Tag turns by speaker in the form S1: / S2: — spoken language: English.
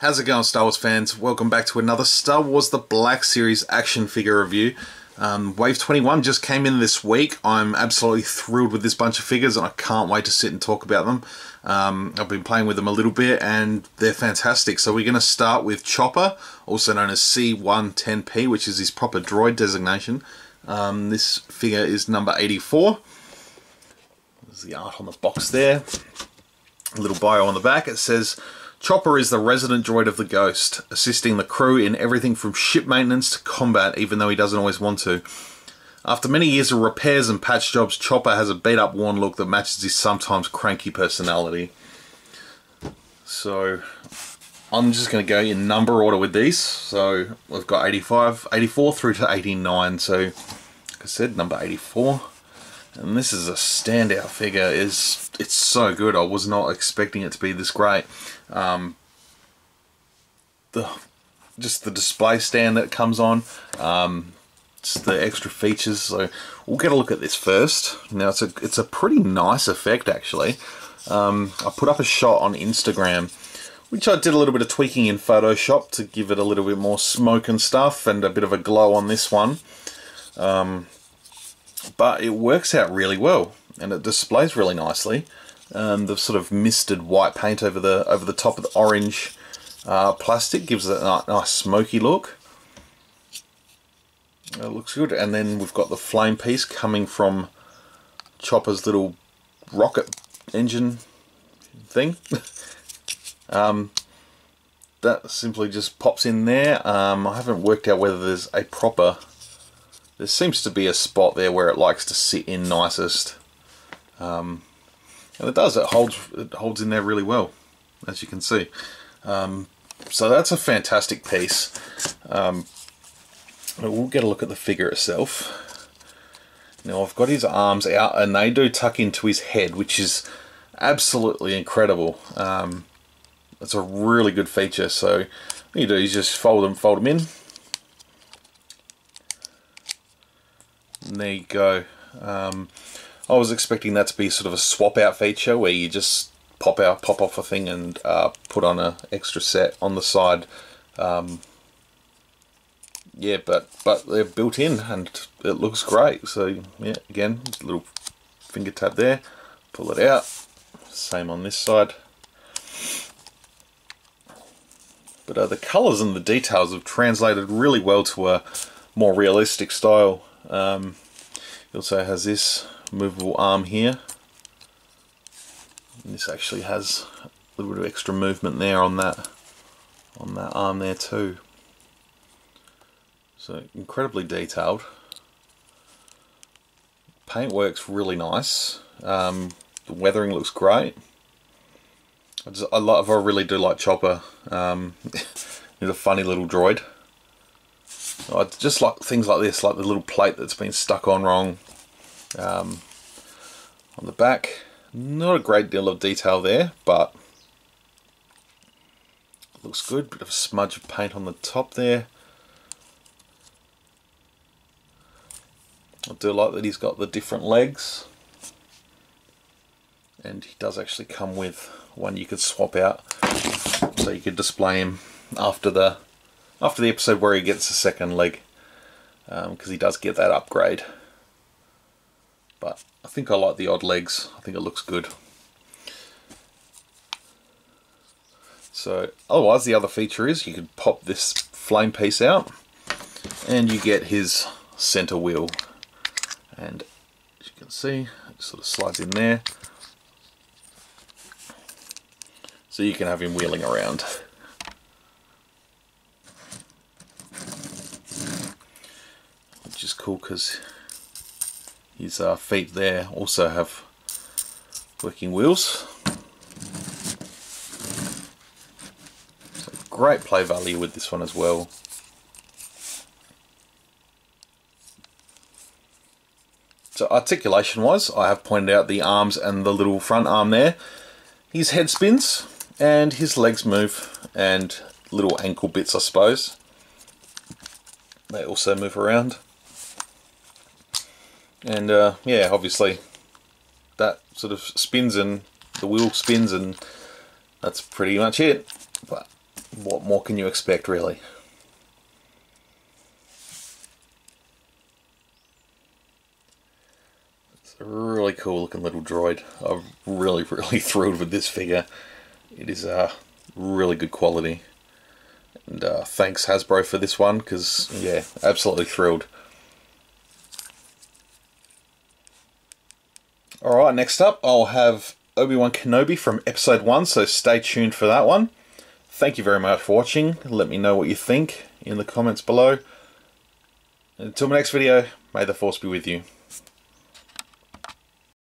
S1: How's it going, Star Wars fans? Welcome back to another Star Wars The Black Series action figure review. Um, Wave 21 just came in this week. I'm absolutely thrilled with this bunch of figures and I can't wait to sit and talk about them. Um, I've been playing with them a little bit and they're fantastic. So we're going to start with Chopper, also known as C1-10P, which is his proper droid designation. Um, this figure is number 84. There's the art on the box there. A little bio on the back. It says, Chopper is the resident droid of the Ghost, assisting the crew in everything from ship maintenance to combat, even though he doesn't always want to. After many years of repairs and patch jobs, Chopper has a beat up worn look that matches his sometimes cranky personality. So, I'm just going to go in number order with these. So, we've got 85, 84 through to 89. So, like I said, number 84 and this is a standout figure. Is it's so good. I was not expecting it to be this great. Um, the just the display stand that comes on um, just the extra features. So we'll get a look at this first. Now it's a it's a pretty nice effect actually. Um, I put up a shot on Instagram which I did a little bit of tweaking in Photoshop to give it a little bit more smoke and stuff and a bit of a glow on this one. Um, but it works out really well and it displays really nicely. Um, the sort of misted white paint over the over the top of the orange uh, plastic gives it a nice smoky look. It looks good, and then we've got the flame piece coming from Chopper's little rocket engine thing. um, that simply just pops in there. Um, I haven't worked out whether there's a proper there seems to be a spot there where it likes to sit in nicest. Um, and it does, it holds, it holds in there really well, as you can see. Um, so that's a fantastic piece. Um, we'll get a look at the figure itself. Now I've got his arms out and they do tuck into his head, which is absolutely incredible. Um, it's a really good feature. So you do is just fold them, fold them in, There you go. Um, I was expecting that to be sort of a swap out feature where you just pop out, pop off a thing and uh, put on an extra set on the side. Um, yeah, but but they're built in and it looks great. So yeah, again, little finger tab there, pull it out. Same on this side. But uh, the colours and the details have translated really well to a more realistic style. Um, it also has this movable arm here. And this actually has a little bit of extra movement there on that on that arm there too. So incredibly detailed. Paint works really nice. Um, the weathering looks great. I just I love I really do like Chopper. Um, he's a funny little droid. I just like things like this, like the little plate that's been stuck on wrong. Um, on the back, not a great deal of detail there, but looks good. Bit of a smudge of paint on the top there. I do like that he's got the different legs. And he does actually come with one you could swap out. So you could display him after the after the episode where he gets a second leg because um, he does get that upgrade. But I think I like the odd legs. I think it looks good. So otherwise the other feature is you could pop this flame piece out and you get his center wheel. And as you can see it sort of slides in there. So you can have him wheeling around which is cool because his uh, feet there also have working wheels. So great play value with this one as well. So articulation wise, I have pointed out the arms and the little front arm there. His head spins and his legs move and little ankle bits I suppose. They also move around and uh, yeah obviously that sort of spins and the wheel spins and that's pretty much it but what more can you expect, really? It's a really cool looking little droid. I'm really, really thrilled with this figure. It is uh, really good quality. And uh, thanks Hasbro for this one, because, yeah, absolutely thrilled. Alright, next up I'll have Obi-Wan Kenobi from Episode 1, so stay tuned for that one. Thank you very much for watching. Let me know what you think in the comments below. Until my next video, may the Force be with you.